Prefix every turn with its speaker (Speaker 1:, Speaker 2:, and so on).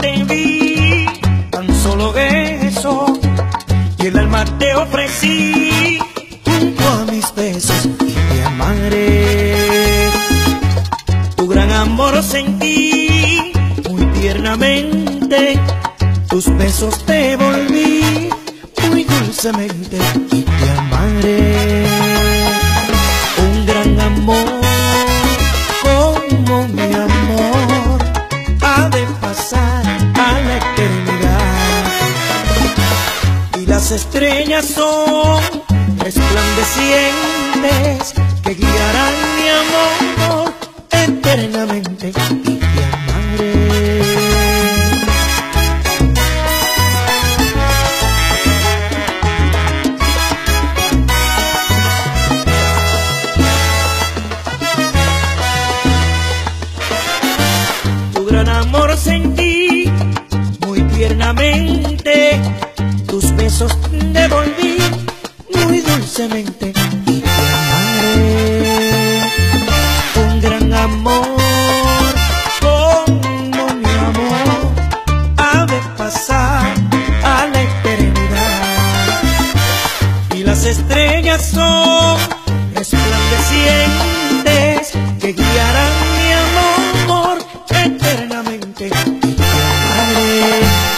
Speaker 1: te vi, tan solo eso, y el alma te ofrecí,
Speaker 2: junto a mis besos te amaré.
Speaker 1: Tu gran amor sentí muy tiernamente,
Speaker 2: tus besos te volví muy dulcemente y te amaré.
Speaker 1: Las estrellas son resplandecientes que guiarán mi amor
Speaker 2: eternamente y amaré.
Speaker 1: Tu gran amor sentí muy tiernamente
Speaker 2: tus besos devolví muy dulcemente. Y te amaré
Speaker 1: un gran amor
Speaker 2: como mi amor. Ha de pasar a la eternidad.
Speaker 1: Y las estrellas son resplandecientes que guiarán mi amor eternamente. Y te amaré